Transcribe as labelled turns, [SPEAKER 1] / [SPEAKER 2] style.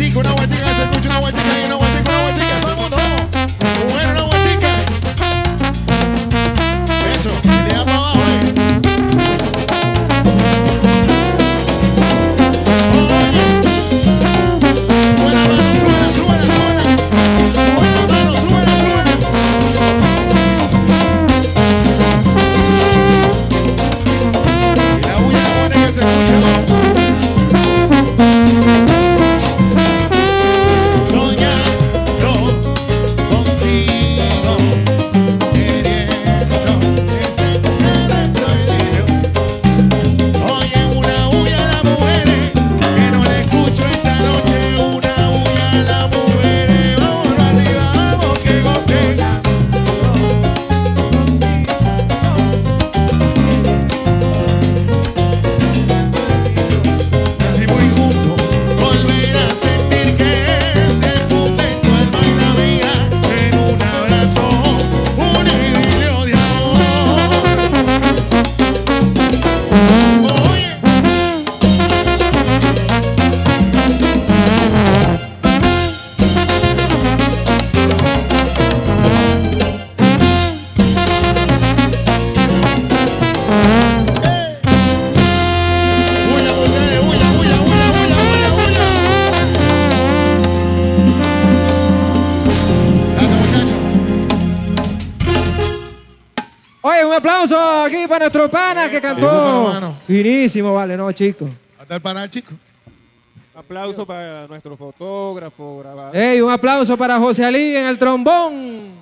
[SPEAKER 1] Tico, now I think I said, you know what, aplauso aquí para nuestro pana que cantó. Finísimo, vale, no, chicos.
[SPEAKER 2] Hasta el panal, chico.
[SPEAKER 3] Aplauso para nuestro fotógrafo, grabador.
[SPEAKER 1] Ey, un aplauso para José Ali en el trombón.